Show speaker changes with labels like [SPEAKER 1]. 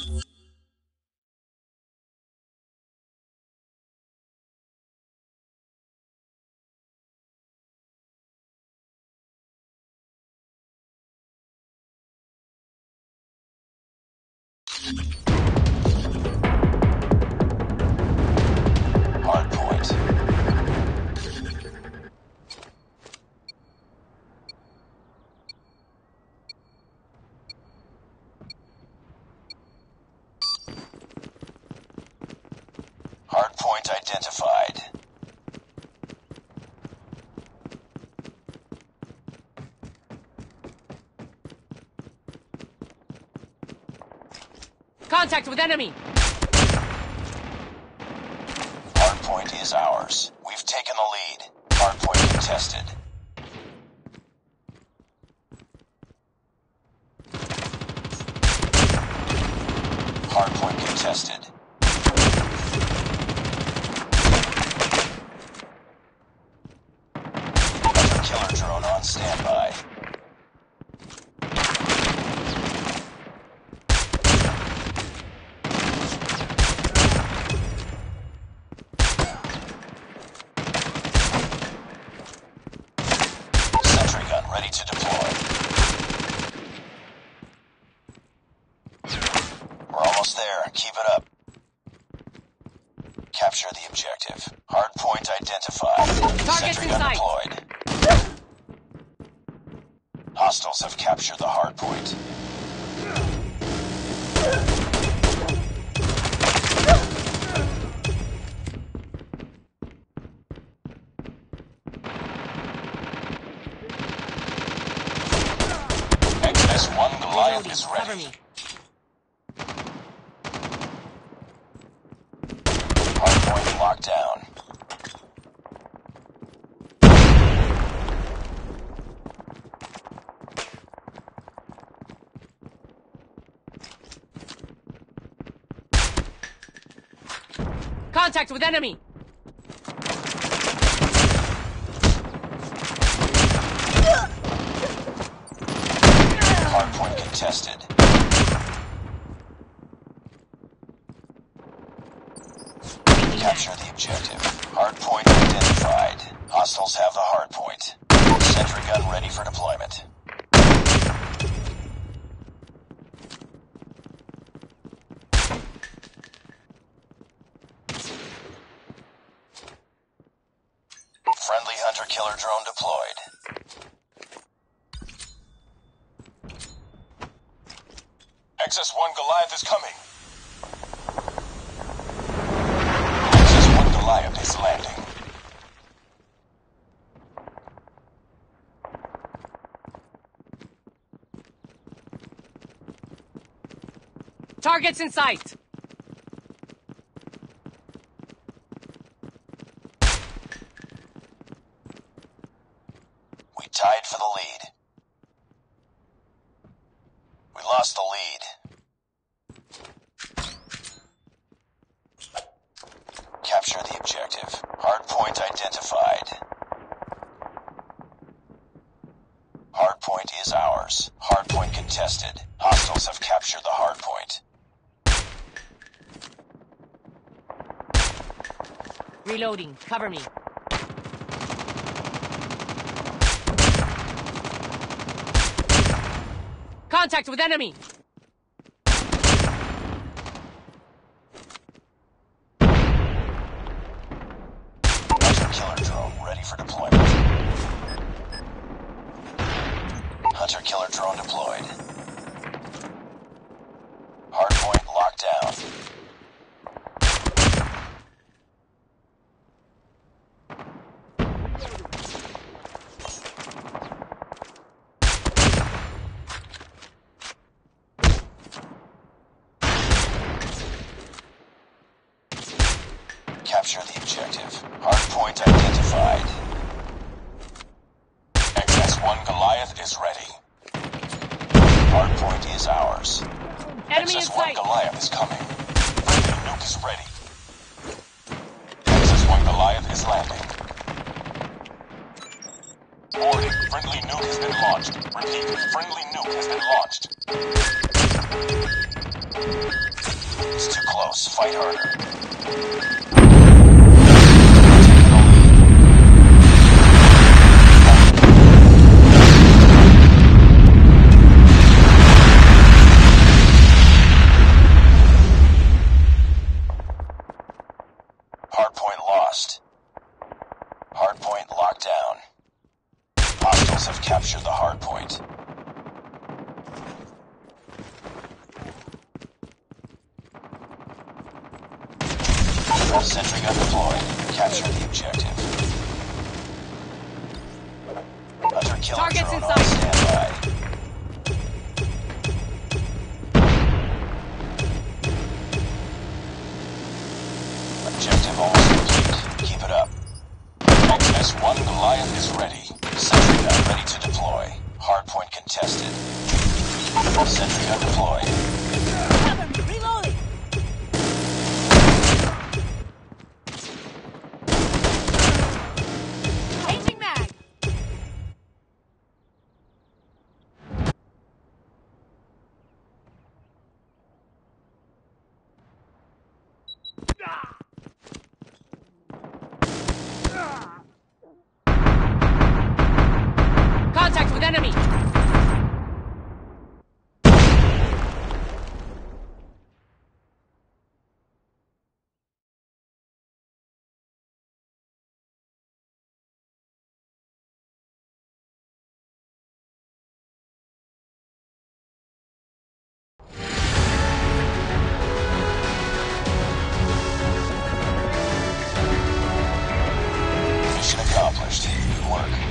[SPEAKER 1] Hardpoint. Hardpoint identified.
[SPEAKER 2] Contact with enemy!
[SPEAKER 1] Hardpoint is ours. We've taken the lead. Hardpoint contested. Hardpoint contested. Hunter killer drone on standby. Sentry gun ready to deploy. We're almost there. Keep it up. Capture the objective. Hardpoint identified.
[SPEAKER 2] Targets
[SPEAKER 1] Sentry gun deployed. Hostiles have captured the hardpoint. XS-1 Goliath is
[SPEAKER 2] Cover
[SPEAKER 1] ready.
[SPEAKER 2] me.
[SPEAKER 1] Hardpoint locked down.
[SPEAKER 2] Contact with enemy!
[SPEAKER 1] Hardpoint contested. Capture the objective. Hardpoint identified. Hostiles have the hardpoint. Sentry gun ready for deployment. Friendly hunter killer drone deployed. XS-1 Goliath is coming. XS-1 Goliath is landing.
[SPEAKER 2] Targets in sight!
[SPEAKER 1] We tied for the lead. We lost the lead. Capture the objective. Hardpoint identified. Hardpoint is ours. Hardpoint contested. Hostiles have captured the hardpoint.
[SPEAKER 2] Reloading. Cover me. Contact with enemy!
[SPEAKER 1] Killer drone ready for deployment. Hunter killer drone deployed. Hardpoint locked down. Capture the objective. Hardpoint identified. XS-1 Goliath is ready. Hardpoint is ours.
[SPEAKER 2] Enemy in
[SPEAKER 1] XS-1
[SPEAKER 2] sight!
[SPEAKER 1] Goliath is coming. Friendly nuke is ready. XS-1 Goliath is landing. Warning, friendly nuke has been launched. Repeat, friendly nuke has been launched. It's too close. Fight harder. Sentry gun deployed. Capture the objective. Hunter killer
[SPEAKER 2] Targets
[SPEAKER 1] drone
[SPEAKER 2] in
[SPEAKER 1] on
[SPEAKER 2] sight.
[SPEAKER 1] standby. Objective almost complete. Keep it up. XS-1 Goliath is ready. Sentry gun ready to deploy. Hardpoint contested. Sentry gun deployed. work.